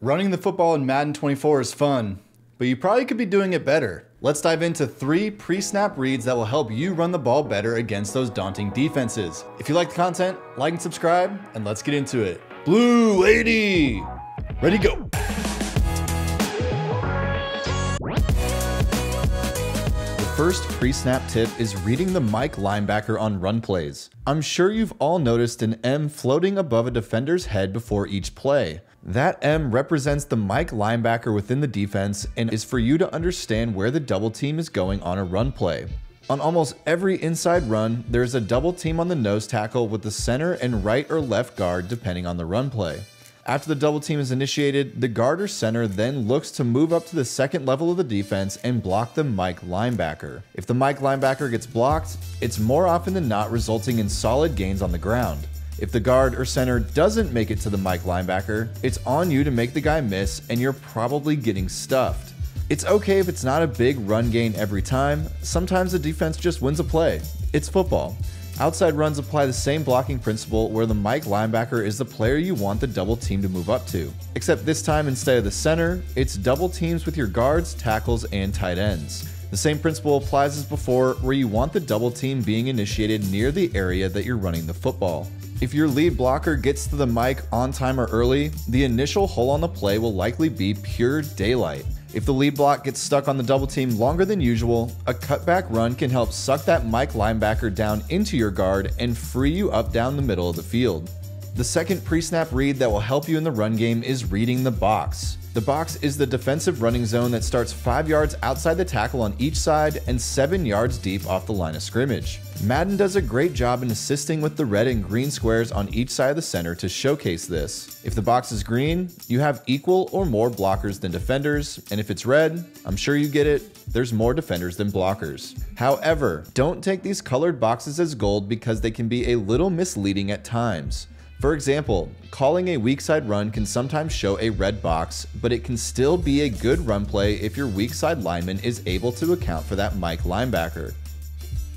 Running the football in Madden 24 is fun, but you probably could be doing it better. Let's dive into three pre-snap reads that will help you run the ball better against those daunting defenses. If you like the content, like and subscribe, and let's get into it. Blue 80! Ready, go! First pre-snap tip is reading the Mike linebacker on run plays. I'm sure you've all noticed an M floating above a defender's head before each play. That M represents the Mike linebacker within the defense and is for you to understand where the double team is going on a run play. On almost every inside run, there is a double team on the nose tackle with the center and right or left guard depending on the run play. After the double team is initiated, the guard or center then looks to move up to the second level of the defense and block the Mike linebacker. If the Mike linebacker gets blocked, it's more often than not resulting in solid gains on the ground. If the guard or center doesn't make it to the Mike linebacker, it's on you to make the guy miss and you're probably getting stuffed. It's okay if it's not a big run gain every time, sometimes the defense just wins a play. It's football. Outside runs apply the same blocking principle where the Mike linebacker is the player you want the double team to move up to. Except this time instead of the center, it's double teams with your guards, tackles, and tight ends. The same principle applies as before where you want the double team being initiated near the area that you're running the football. If your lead blocker gets to the Mike on time or early, the initial hole on the play will likely be pure daylight. If the lead block gets stuck on the double team longer than usual, a cutback run can help suck that Mike linebacker down into your guard and free you up down the middle of the field. The second pre-snap read that will help you in the run game is reading the box. The box is the defensive running zone that starts 5 yards outside the tackle on each side and 7 yards deep off the line of scrimmage. Madden does a great job in assisting with the red and green squares on each side of the center to showcase this. If the box is green, you have equal or more blockers than defenders, and if it's red, I'm sure you get it, there's more defenders than blockers. However, don't take these colored boxes as gold because they can be a little misleading at times. For example, calling a weak side run can sometimes show a red box, but it can still be a good run play if your weak side lineman is able to account for that Mike linebacker.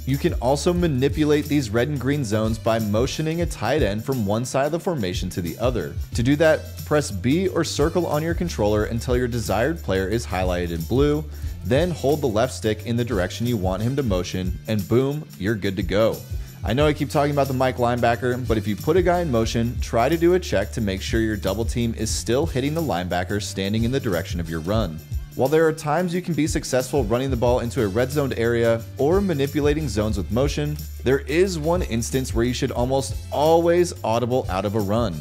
You can also manipulate these red and green zones by motioning a tight end from one side of the formation to the other. To do that, press B or circle on your controller until your desired player is highlighted in blue, then hold the left stick in the direction you want him to motion, and boom, you're good to go. I know I keep talking about the Mike linebacker, but if you put a guy in motion, try to do a check to make sure your double team is still hitting the linebacker standing in the direction of your run. While there are times you can be successful running the ball into a red zoned area or manipulating zones with motion, there is one instance where you should almost always audible out of a run.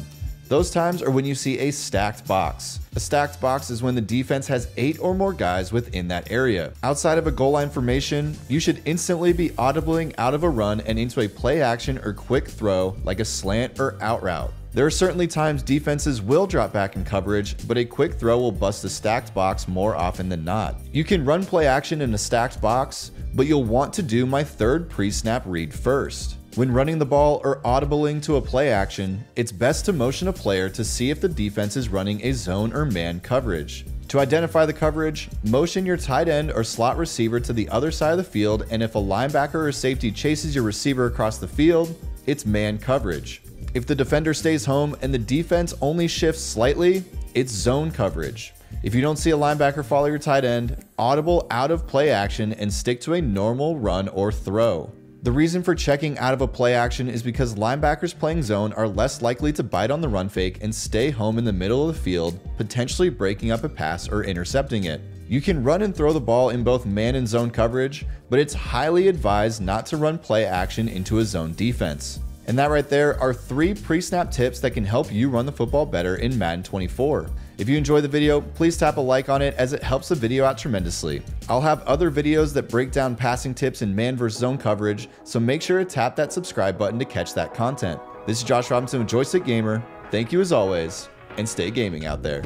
Those times are when you see a stacked box. A stacked box is when the defense has 8 or more guys within that area. Outside of a goal line formation, you should instantly be audibling out of a run and into a play action or quick throw like a slant or out route. There are certainly times defenses will drop back in coverage, but a quick throw will bust a stacked box more often than not. You can run play action in a stacked box, but you'll want to do my third pre-snap read first. When running the ball or audibling to a play action, it's best to motion a player to see if the defense is running a zone or man coverage. To identify the coverage, motion your tight end or slot receiver to the other side of the field, and if a linebacker or safety chases your receiver across the field, it's man coverage. If the defender stays home and the defense only shifts slightly, it's zone coverage. If you don't see a linebacker follow your tight end, audible out of play action and stick to a normal run or throw. The reason for checking out of a play action is because linebackers playing zone are less likely to bite on the run fake and stay home in the middle of the field, potentially breaking up a pass or intercepting it. You can run and throw the ball in both man and zone coverage, but it's highly advised not to run play action into a zone defense. And that right there are three pre-snap tips that can help you run the football better in Madden 24. If you enjoyed the video, please tap a like on it as it helps the video out tremendously. I'll have other videos that break down passing tips and man vs zone coverage, so make sure to tap that subscribe button to catch that content. This is Josh Robinson with Joystick Gamer. Thank you as always, and stay gaming out there.